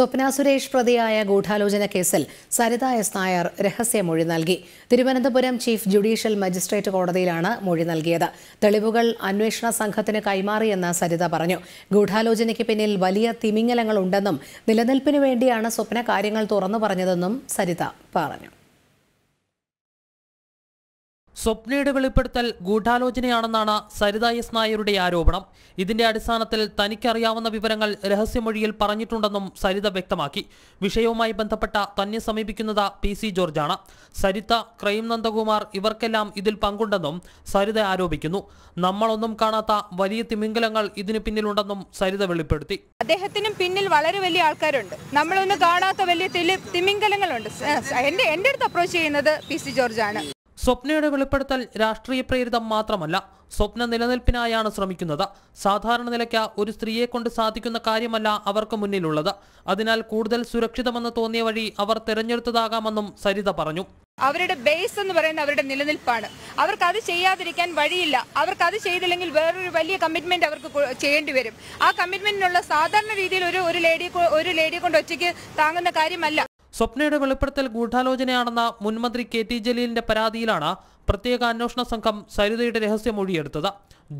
സ്വപ്ന സുരേഷ് പ്രതിയായ ഗൂഢാലോചന കേസിൽ സരിത എസ് നായർ രഹസ്യമൊഴി നൽകി. തിരുവനന്തപുരം ചീഫ് ജുഡീഷ്യൽ മജിസ്ട്രേറ്റ് കോടതിയിലാണ് മൊഴി നൽകിയത്. തെളിവുകൾ അന്വേഷണ സംഘത്തിന് കൈമാറിയെന്ന് സരിത പറഞ്ഞു. ഗൂഢാലോചനയ്ക്ക് പിന്നിൽ വലിയ തിമിങ്ങലങ്ങളുണ്ടെന്നും നിലനിൽപ്പിനു വേണ്ടിയാണ് സ്വപ്ന കാര്യങ്ങൾ തുറന്നു പറഞ്ഞതെന്നും സരിത പറഞ്ഞു. സ്വപ്നയുടെ വെളിപ്പെടുത്തൽ ഗൂഢാലോചനയാണെന്നാണ് സരിത എസ് നായരുടെ ആരോപണം. ഇതിന്റെ അടിസ്ഥാനത്തിൽ തനിക്കറിയാവുന്ന വിവരങ്ങൾ രഹസ്യമൊഴിയിൽ പറഞ്ഞിട്ടുണ്ടെന്നും സരിത വ്യക്തമാക്കി. വിഷയവുമായി ബന്ധപ്പെട്ട തന്നെ സമീപിക്കുന്നത് പി സി ജോർജാണ്. സരിത ക്രൈം നന്ദകുമാർ ഇവർക്കെല്ലാം ഇതിൽ പങ്കുണ്ടെന്നും സരിത ആരോപിക്കുന്നു. നമ്മളൊന്നും കാണാത്ത വലിയ തിമിംഗലങ്ങൾ ഇതിന് പിന്നിലുണ്ടെന്നും സരിത വെളിപ്പെടുത്തി. അദ്ദേഹത്തിനും പിന്നിൽ വളരെ വലിയ ആൾക്കാരുണ്ട്. നമ്മളൊന്നും കാണാത്ത വലിയ തിമിംഗലങ്ങളുണ്ട്. എന്റെ അടുത്ത് അപ്രോച്ച് ചെയ്യുന്നത് പി സി ജോർജ് ആണ് സ്വപ്നയുടെ വെളിപ്പെടുത്തൽ രാഷ്ട്രീയ പ്രേരിതം മാത്രമല്ല സ്വപ്ന നിലനിൽപ്പിനായാണ് ശ്രമിക്കുന്നത്. സാധാരണ നിലയ്ക്ക് ഒരു സ്ത്രീയെ കൊണ്ട് സാധിക്കുന്ന കാര്യമല്ല അവർക്ക് മുന്നിലുള്ളത്. അതിനാൽ കൂടുതൽ സുരക്ഷിതമെന്ന് തോന്നിയ വഴി അവർ തിരഞ്ഞെടുത്തതാകാമെന്നും സരിത പറഞ്ഞു. അവരുടെ ബേസ് എന്ന് പറയുന്നത് അവരുടെ നിലനിൽപ്പാണ്. അവർക്ക് അത് ചെയ്യാതിരിക്കാൻ വഴിയില്ല. അവർക്ക് അത് ചെയ്തില്ലെങ്കിൽ വേറൊരു വലിയ കമ്മിറ്റ്മെന്റ് അവർക്ക് ചെയ്യേണ്ടി വരും. ആ കമ്മിറ്റ്മെന്റിനുള്ള സാധാരണ രീതിയിൽ ഒരു ഒരു ലേഡിയെ ഒരു ലേഡിയെ കൊണ്ട് ഒറ്റയ്ക്ക് താങ്ങുന്ന കാര്യമല്ല. സ്വപ്നയുടെ വെളിപ്പെടുത്തൽ ഗൂഢാലോചനയാണെന്ന മുൻമന്ത്രി കെ ടി ജലീലിന്റെ പരാതിയിലാണ് പ്രത്യേക അന്വേഷണ സംഘം സരിതയുടെ രഹസ്യമൊഴിയെടുത്തത്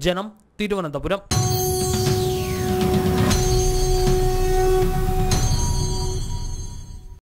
ജനം തിരുവനന്തപുരം.